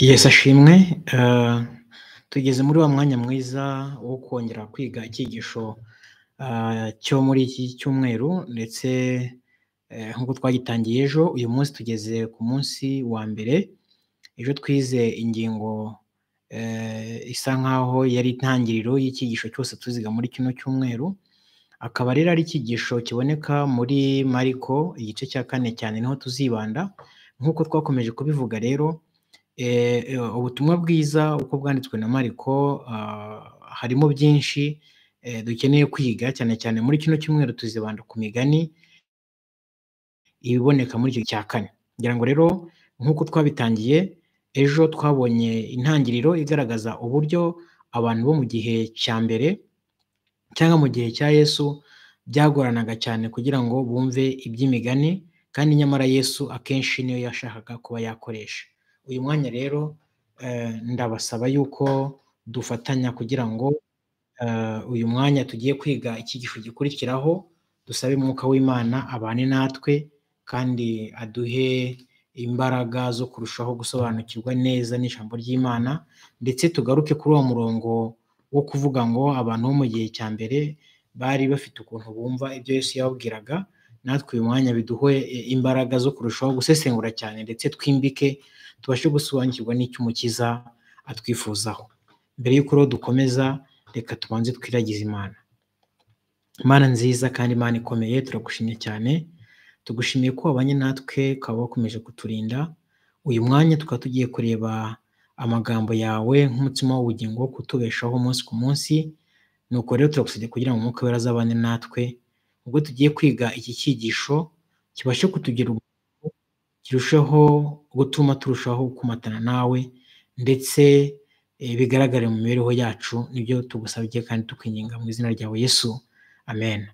Yesu ashimwe, eh, tugeze muri wa mwanya mwiza wo kongera kwiga icyigisho ah, cyo muri iki cyumweru ndetse eh, nk'uko twagitangiye ejo, uyu munsi tugeze ku munsi wa mbere, ejo twize ingingo eh, isa nk'aho yari intangiriro y'icyigisho cyose tuziga muri kino cyumweru, akaba rero ari icyigisho kiboneka muri Mariko igice cya kane cyane ni ho tuzibanda, nk'uko twakomeje kubivuga rero eh, eh, ubutumwa bwiza uko bwanditswe na Mariko ah, harimo byinshi eh, dukeneye kwiga cyane cyane muri kino cyumweru tuzibanda ku migani iboneka muri icyo cya kane. Ngira ngo rero nk'uko twabitangiye ejo twabonye intangiriro igaragaza uburyo abantu bo mu gihe cya mbere cyangwa mu gihe cya Yesu byagoranaga cyane kugira ngo bumve iby'imigani kandi nyamara Yesu akenshi niyo yashakaga kuba yakoresha. Uyu mwanya rero eh, ndabasaba yuko dufatanya kugira ngo eh, uyu mwanya tugiye kwiga icyigisho gikurikiraho, dusabe umwuka w'Imana abane natwe kandi aduhe imbaraga zo kurushaho gusobanukirwa neza n'ijambo ry'Imana ndetse tugaruke kuri uwo murongo wo kuvuga ngo abantu bo mu gihe cya mbere bari bafite ukuntu bumva ibyo Yesu yababwiraga, natwe uyu mwanya biduhe eh, imbaraga zo kurushaho gusesengura cyane ndetse twimbike tubashe gusobanukirwa n'icyo Umukiza atwifuzaho. Mbere y'uko rero dukomeza reka tubanze twiragize Imana. Mana nziza kandi Imana ikomeye turagushimye cyane, tugushimiye ko wabanye natwe ukaba wakomeje kuturinda, uyu mwanya tukaba tugiye kureba amagambo yawe nk'umutsima w'ubugingo wo kutubeshaho umunsi ku munsi, nuko rero turagusabye kugira ngo umwuka wera azabane natwe, ubwo tugiye kwiga iki cyigisho kibashe kutugira ubuntu, kirusheho gutuma turushaho kumatana nawe ndetse eh, bigaragare mu mibereho yacu, ni byo tugusabye kandi tukwinginga mu izina ryawe Yesu, amen.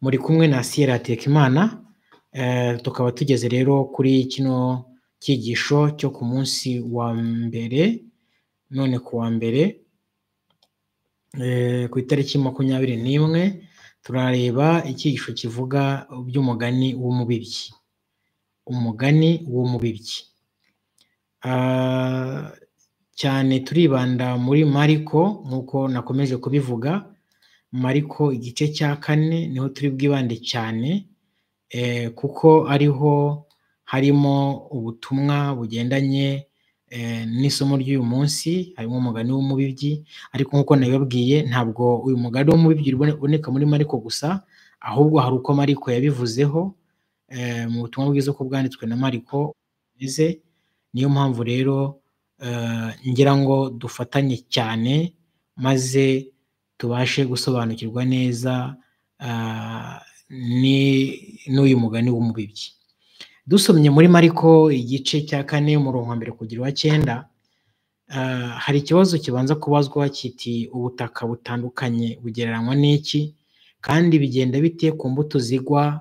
Muri kumwe na Siyera Hategekimana, eh, tukaba tugeze rero kuri kino cyigisho cyo ku munsi wa mbere, none ku wa mbere eh, ku itariki makumyabiri n'imwe turareba icyigisho kivuga by'umugani w'umubibyi. Umugani w'umubibyi. Ah, cyane turibanda muri Mariko nk'uko nakomeje kubivuga, Mariko igice cya kane ni ho turi bwibande cyane eh, kuko ariho harimo ubutumwa bugendanye n'isomo ry'uyu munsi, harimo umugani w'umubibyi, ariko nk'uko nabibabwiye ntabwo uyu mugani w'umubibyi uboneka muri Mariko gusa, ahubwo hari uko Mariko yabivuzeho eh, mu butumwa bwiza uko bwanditswe na Mariko bumeze, niyo mpamvu rero eh, ngira ngo dufatanye cyane maze tubashe gusobanukirwa neza ah, n'uyu mugani w'umubibyi. Dusomye muri Mariko igice cya kane umurongo wa mbere kugera uwa cyenda, ah, hari ikibazo kibanza kubazwa kiti ubutaka butandukanye bugereranywa n'iki? Kandi bigenda bite ku mbuto zigwa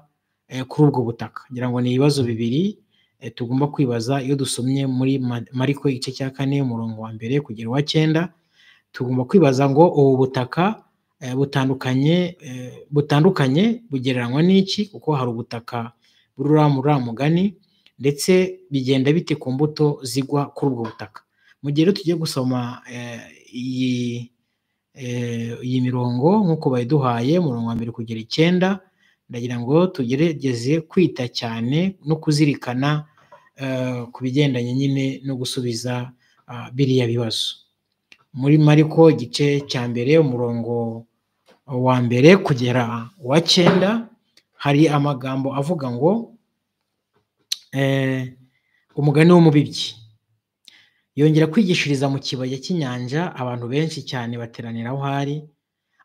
eh, kuri ubwo butaka? Ngira ngo ni ibibazo bibiri eh, tugomba kwibaza iyo dusomye muri Ma- Mariko igice cya kane umurongo wa mbere kugera uwa cyenda tugomba kwibaza ngo ubu butaka eh, butandukanye eh, butandukanye bugereranywa n'iki? Kuko hari ubutaka buri uriya muri uriya mugani ndetse bigenda bite ku mbuto zigwa kuri ubwo butaka. Mu gihe tugiye gusoma eh, eh, iyi mirongo nk'uko bayiduhaye umurongo wa mbere kugera icyenda ndagira ngo tugerageze kwita cyane no kuzirikana eh, ku bigendanye nyine no gusubiza ah, biriya bibazo. Muri Mariko igice cya mbere umurongo wa mbere kugera uwa cyenda hari amagambo avuga ngo umugani w'umubibyi. Yongera kwigishiriza mu kibaya cy'inyanja abantu benshi cyane bateranira aho ari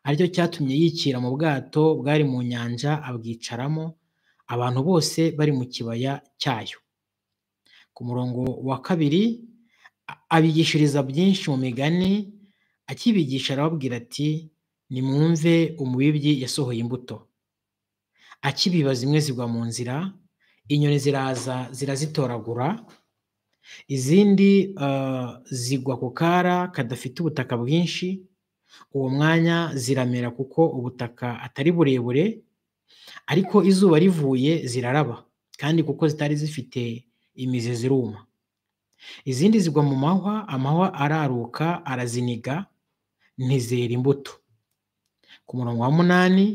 ari cyo cyatumye yikira mu bwato bwari mu nyanja abwicaramo abantu bose bari mu kibaya cyayo. Ku murongo wa kabiri abigishiriza byinshi mu migani akibigisha arababwira ati nimwumve umubibyi yasohoye imbuto. Akibiba zimwe zigwa mu nzira inyoni ziraza zirazitoragura izindi ah, zigwa ku kara kadafite ubutaka bwinshi uwo mwanya ziramera kuko ubutaka atari burebure ariko izuba rivuye ziraraba kandi kuko zitari zifite imizi ziruma. Izindi zigwa mu mahwa amahwa araruka araziniga ntizera imbuto. Ku murongo wa munani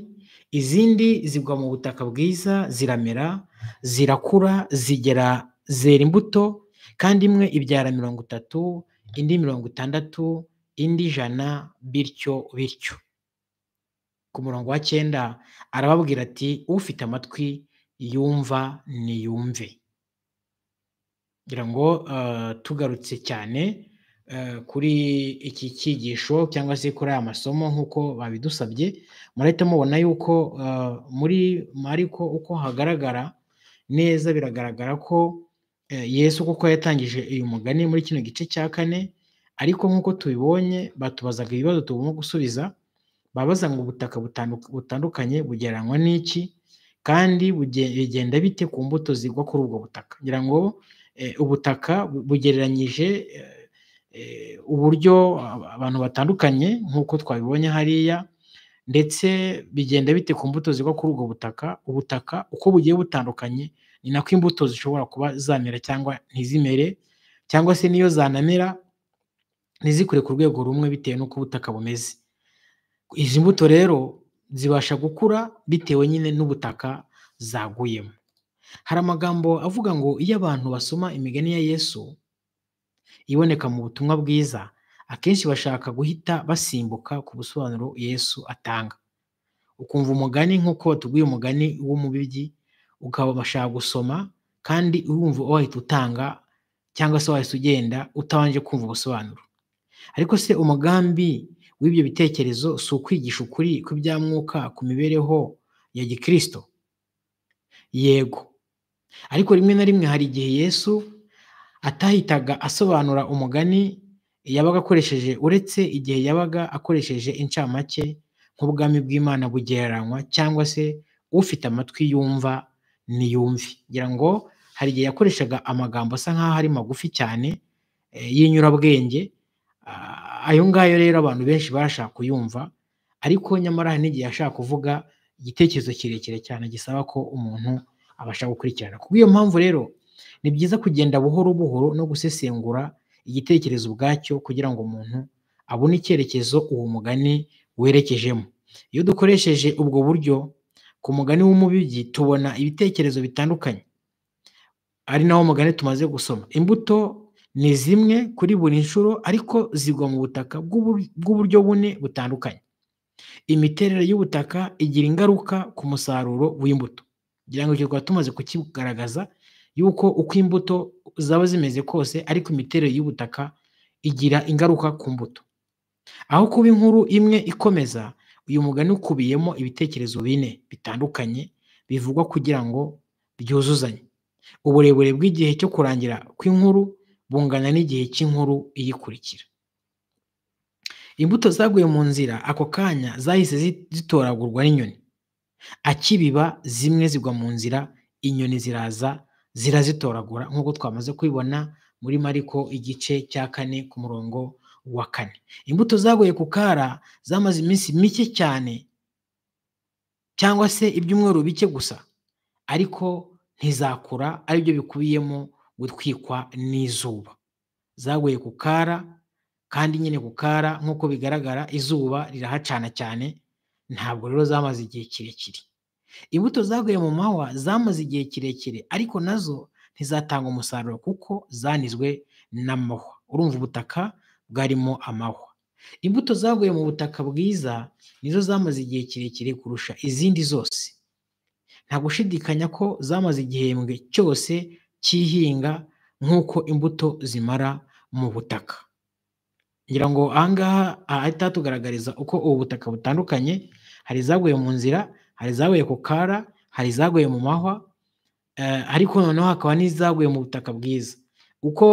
izindi zigwa mu butaka bwiza ziramera zirakura zigera zera imbuto kandi imwe ibyara mirongo itatu indi mirongo itandatu indi ijana bityo bityo. Ku murongo wa cyenda arababwira ati ufite amatwi yumva niyumve ngira ngo uh, tugarutse cyane uh, kuri iki cyigisho cyangwa se kuri aya masomo nk'uko babidusabye murahita mubona yuko uh, muri mariko uko hagaragara neza biragaragara ko yesu kuko yatangije uyu mugani muri kino gice cya kane ariko nk'uko tubibonye batubazaga ibibazo tugomba gusubiza babaza ngo ubutaka butandukanye bugereranywa n'iki kandi bigenda bite ku mbuto zigwa kuri ubwo butaka. Ngira ngo ubutaka bugereranyije uburyo abantu batandukanye nk'uko twabibonye hariya ndetse bigenda bite ku mbuto zigwa kuri ubwo butaka? Ubutaka uko bugiye butandukanye ni nako imbuto zishobora kuba zamera cyangwa ntizimere cyangwa se niyo zanamera ntizikure ku rwego rumwe bitewe n'uko ubutaka bumeze. Izi mbuto rero zibasha gukura bitewe nyine n'ubutaka zaguyemo. Hari amagambo avuga ngo iyo abantu basoma imigani ya yesu iboneka mu butumwa bwiza akenshi bashaka guhita basimbuka ku busobanuro yesu atanga. Ukumva umugani nk'uko batubwiye umugani w'umubibyi ukaba bashaka gusoma kandi wumva wahita utanga cyangwa se wahise ugenda utabanje kumva ubusobanuro. Ariko se umugambi w'ibyo bitekerezo si ukwigisha ukuri kw'ibya mwuka ku mibereho ya gikirisito yego. Ariko rimwe na rimwe hari igihe yesu atahitaga asobanura umugani yabaga akoresheje uretse igihe yabaga akoresheje incamake nk'ubwami bw'imana bugereranywa cyangwa se ufite amatwi yumva niyumve ngira ngo hari igihe yakoreshaga amagambo asa nk'aho ari magufi cyane y'inyurabwenge ayo ngayo rero abantu benshi barashaka kuyumva ariko nyamara hari n'igihe ashaka kuvuga igitekerezo kirekire cyane gisaba ko umuntu abasha gukurikirana. Kubw'iyo mpamvu rero ni byiza kugenda buhoro buhoro no gusesengura igitekerezo ubwacyo kugira ngo umuntu abone icyerekezo uwo mugani werekejemo. Iyo dukoresheje ubwo buryo ku mugani w'umubibyi tubona ibitekerezo bitandukanye. Ari nawo mugani tumaze gusoma. Imbuto ni zimwe kuri buri nshuro ariko zigwa mu butaka bw'uburyo bune butandukanye. Imiterere y'ubutaka igira ingaruka ku musaruro w'imbuto. Kugira ngo icyo tumaze kukigaragaza yuko uko imbuto zaba zimeze kose ariko imiterere y'ubutaka igira ingaruka ku mbuto. Aho kuba inkuru imwe ikomeza uyu mugani ukubiyemo ibitekerezo bine bitandukanye bivugwa kugira ngo byuzuzanye. Uburebure bw'igihe cyo kurangira kw'inkuru bungana n'igihe cy'inkuru iyikurikira. Imbuto zaguye mu nzira ako kanya zahise zitoragurwa n'inyoni. Akibiba zimwe zigwa mu nzira inyoni ziraza zirazitoragura nk'uko twamaze kubibona muri mariko igice cya kane ku murongo wa kane. Imbuto zaguye ku kara zamaze iminsi mike cyane cyangwa se ibyumweru bike gusa ariko ntizakura ari byo bikubiyemo gutwikwa n'izuba. Zaguye ku kara kandi nyine ku kara nk'uko bigaragara izuba rirahacana cyane ntabwo rero zamaze igihe kirekire. Imbuto zaguye mu mahwa zamaze igihe kirekire ariko na zo ntizatanga umusaruro kuko zanizwe n'amahwa urumva ubutaka bwarimo amahwa imbuto zaguye mu butaka bwiza nizo zamaze igihe kirekire kurusha izindi zose. Nta gushidikanya ko zamaze igihembwe cyose cy'ihinga nk'uko imbuto zimara mu butaka. Ngira ngo ahangaha ahita hatugaragariza uko ubu butaka butandukanye hari izaguye mu nzira hari izaguye ku kara hari izaguye mu mahwa ariko noneho hakaba n'izaguye mu butaka bwiza. Uko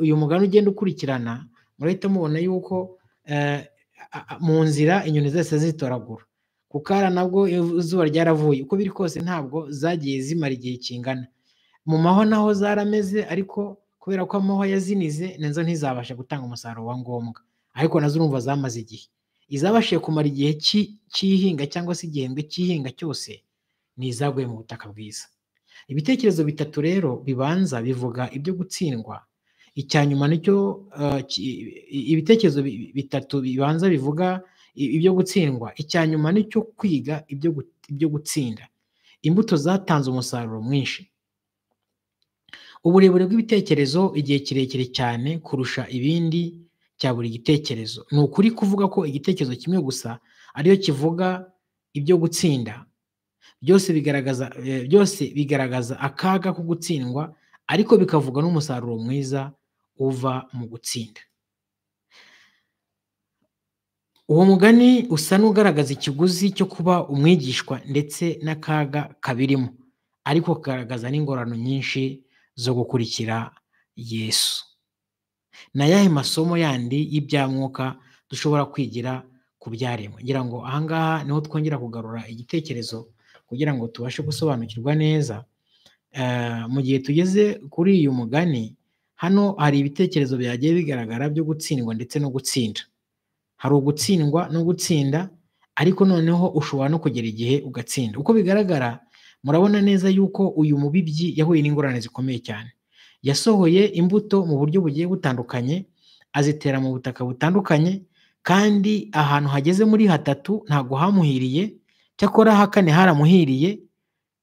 uyu mugani ugenda ukurikirana murahita mubona yuko mu nzira inyoni zose zitoragura. Ku kara nabwo izuba ryaravuye. Uko biri kose ntabwo zagiye zimara igihe kingana. Mu mahwa naho zarameze ariko kubera ko amahwa yazinize na zo ntizabasha gutanga umusaruro wa ngombwa. Ariko na zo urumva zamaze igihe. Izabashije kumara igihe cy'ihinga cyangwa se igihembwe cy'ihinga cyose ni izaguye mu butaka bwiza. Ibitekerezo bitatu rero bibanza bivuga ibyo gutsindwa. Icya nyuma ni cyo ki- ibitekerezo bi- bitatu bibanza bivuga ibyo gutsindwa. Icya nyuma ni cyo kwiga ibyo gutsinda. Imbuto zatanze umusaruro mwinshi. Uburebure bw'ibitekerezo igihe kirekire cyane kurusha ibindi cya buri gitekerezo. Ni ukuri kuvuga ko igitekerezo kimwe gusa ariyo kivuga ibyo gutsinda. Byose bigaragaza eh, byose bigaragaza akaga ko gutsindwa ariko bikavuga n'umusaruro mwiza uva mu gutsinda. Uwo mugani usa n'ugaragaza ikiguzi cyo kuba umwigishwa ndetse n'akaga kabirimo ariko kagaragaza n'ingorano nyinshi zo gukurikira yesu. Ni ayahe masomo yandi y'ibyamwuka dushobora kwigira ku byaremwe? Ngira ngo ahangaha ni ho twongera kugarura igitekerezo kugira ngo tubashe gusobanukirwa neza. Eh, mu gihe tugeze kuri uyu mugani hano hari ibitekerezo byagiye bigaragara byo gutsindwa ndetse no gutsinda. Hari ugutsindwa no gutsinda ariko noneho ushobora no kugera igihe ugatsinda. Uko bigaragara murabona neza yuko uyu mubibyi yahuye n'ingorane zikomeye cyane. Yasohoye imbuto mu buryo bugiye butandukanye azitera mu butaka butandukanye kandi ahantu hageze muri hatatu ntabwo hamuhiriye cyakora ha kane haramuhiriye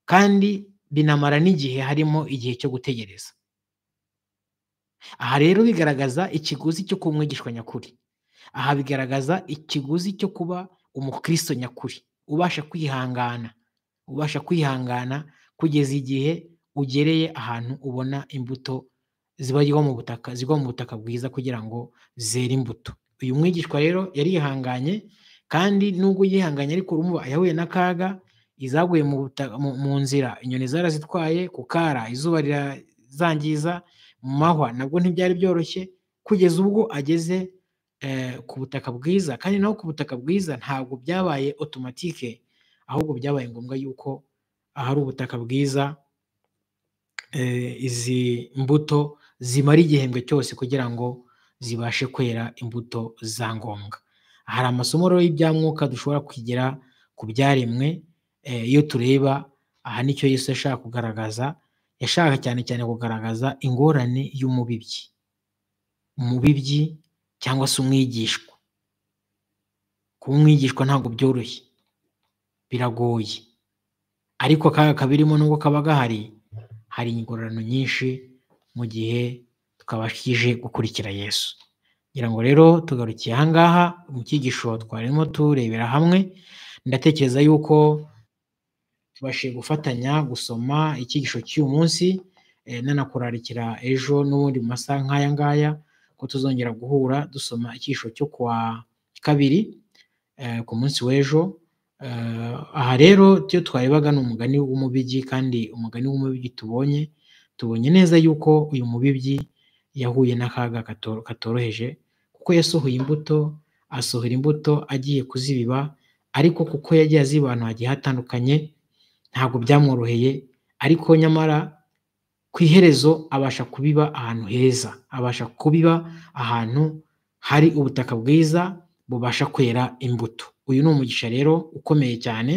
kandi binamara n'igihe harimo igihe cyo gutegereza. Aha rero bigaragaza ikiguzi cyo kuba umwigishwa nyakuri. Aha bigaragaza ikiguzi cyo kuba umukristo nyakuri. Ubasha kwihangana ubasha kwihangana kugeza igihe ugereye ahantu ubona imbuto ziba zigwa mu butaka zigwa mu butaka bwiza kugira ngo zere imbuto. Uyu mwigishwa rero yarihanganye kandi nubwo yihanganye ariko urumva yahuye n'akaga izaguye mu, nzira. Inyoni zarazitwaye ku kara izuba rirazangiza mu mahwa. Nabwo ntibyari byoroshye kugeza ubwo ageze eh, ku butaka bwiza. Kandi naho ku butaka bwiza ntabwo byabaye otomatike ahubwo byabaye ngombwa yuko ahari ubutaka bwiza izi mbuto zimara igihembwe cyose kugira ngo zibashe kwera imbuto za ngombwa hari amasomo rero y'ibyamwuka dushobora kwigira ku byaremwe eh, iyo tureba aha ni cyo Yesu yashaka kugaragaza yashaka cyane cyane kugaragaza ingorane y'umubibyi. Umubibyi cyangwa se umwigishwa. Kuba umwigishwa ntabwo byoroshye. Biragoye. Ariko akaga kabirimo nubwo kaba gahari hari ingororano nyinshi mu gihe twabashije gukurikira Yesu. Ngira ngo rero tugarukiye aha ngaha mu cyigisho twarimo turebera hamwe ndatekereza yuko tubashije gufatanya gusoma icyigisho cy'uyu munsi eh, nanakurarikira ejo n'ubundi mu masaha nk'aya ngaya ko tuzongera guhura dusoma icyigisho cyo kuwa kabiri eh, ku munsi w'ejo aha rero icyo twarebaga ni umugani w'umubibyi kandi umugani w'umubibyi tubonye tubonye neza yuko uyu mubibyi yahuye n'akaga kato- katoroheje kuko yasohoye imbuto asohora imbuto agiye kuzibiba ariko kuko yagiye aziba ahantu hagiye hatandukanye ntabwo byamworoheye ariko nyamara ku iherezo abasha kubiba ahantu heza abasha kubiba ahantu hari ubutaka bwiza bubasha kwera imbuto. Uyu ni umugisha rero ukomeye cyane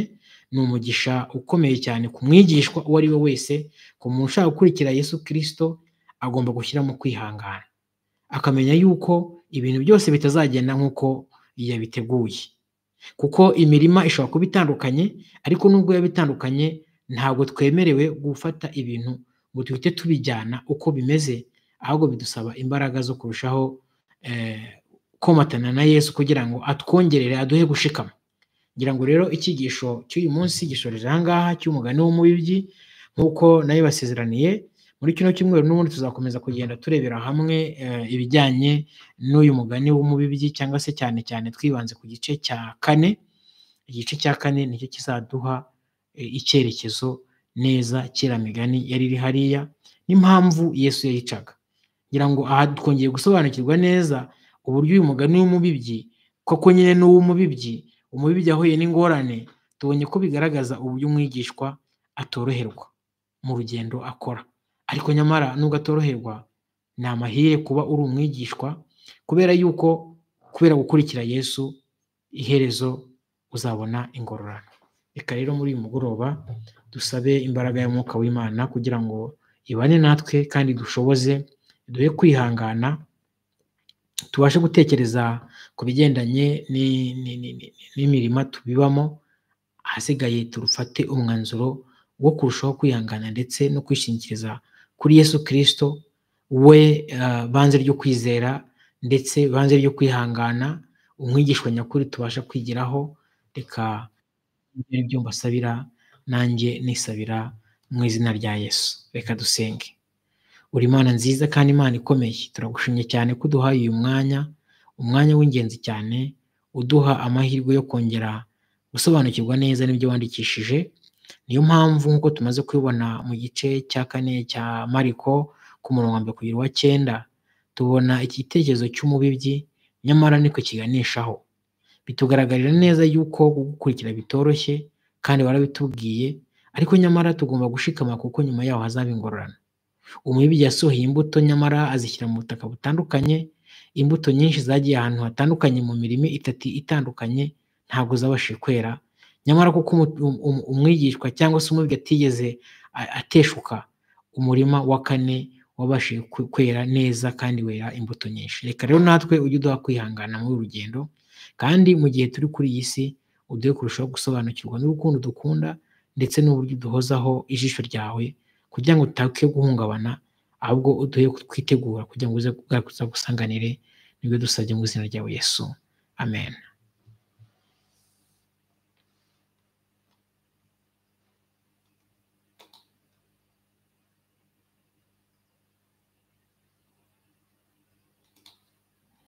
ni umugisha ukomeye cyane ku mwigishwa uwo ari we wese ku muntu ushaka gukurikira Yesu Kristo agomba gushyiramo kwihangana. Akamenya yuko ibintu byose bitazagenda nk'uko yabiteguye. Kuko imirima ishobora kuba itandukanye ariko nubwo yaba itandukanye ntabwo twemerewe gufata ibintu ngo duhite tubijyana uko bimeze ahubwo bidusaba imbaraga zo kurushaho eh, komatana na Yesu kugira ngo atwongerere aduhe gushikama. Ngira ngo rero icyigisho cy'uyu munsi gishoreje aha ngaha cy'umugani w'umubibyi nk'uko na yo basezeraniye muri kino cyumweru n'ubundi tuzakomeza kugenda turebera hamwe eh, ibijyanye n'uyu mugani w'umubibyi cyangwa se cyane cyane twibanze ku gice cya kane. Igice cya kane ni cyo kizaduha eh, icyerekezo neza migani yari iri hariya n'impamvu Yesu yayicaga ngira ngo aha twongeye gusobanukirwa neza uburyo uyu mugani w'umubibyi koko nyine ni uw'umubibyi umubibyi yahuye n'ingorane tubonye ko bigaragaza uburyo umwigishwa atoroherwa mu rugendo akora. Ariko nyamara nubwo atoroherwa ni amahire kuba uri umwigishwa kubera yuko kubera gukurikira Yesu iherezo uzabona ingororano. Reka rero muri uyu mugoroba dusabe imbaraga y'umwuka w'Imana kugira ngo ibane natwe kandi dushoboze duhe kwihangana tubashe gutekereza ku bigendanye ni- ni- ni- ni- n'imirima tubibamo ahasigaye turufate umwanzuro wo kurushaho kwihangana ndetse no kwishingikiriza kuri Yesu Kristo we eh, banze ryo kwizera ndetse banze ryo kwihangana umwigishwa nyakuri tubasha kwigiraho reka ibyo mbasabira nanjye nisabira mu izina rya Yesu. Reka dusenge. Uri Imana nziza kandi Imana ikomeye. Turagushimye cyane ko uduhaye uyu mwanya umwanya w'ingenzi cyane uduha amahirwe yo kongera gusobanukirwa neza n'ibyo wandikishije. Niyo mpamvu nk'uko tumaze kubibona mu gice cya kane cya Mariko ku murongo wa mbere kugera uwa cyenda tubona igitekerezo cy'umubibyi nyamara niko kiganishaho. Bitugaragarira neza yuko kugukurikira bitoroshye kandi warabitubwiye ariko nyamara tugomba gushikama kuko nyuma yaho hazaba ingororano. Umubibyi yasohoye imbuto nyamara azishyira mu butaka butandukanye. Imbuto nyinshi zagiye ahantu hatandukanye mu mirima itatu itandukanye ntabwo zabashije kwera. Nyamara kuko um- um- umwigishwa cyangwa se umubibyi atigeze ateshuka umurima wa kane wabashije kwe- kwera neza kandi wera imbuto nyinshi. Reka rero natwe ujye uduha kwihangana muri uru rugendo kandi mu gihe turi kuri iyi si uduhe kurushaho gusobanukirwa n'urukundo dukunda ndetse n'uburyo duhozaho ijisho ryawe kugira ngo tutake guhungabana ahubwo uduhe kwitegura kugira ngo uze kuzagusanganire ni byo dusabye mu izina ryawe Yesu. Amen.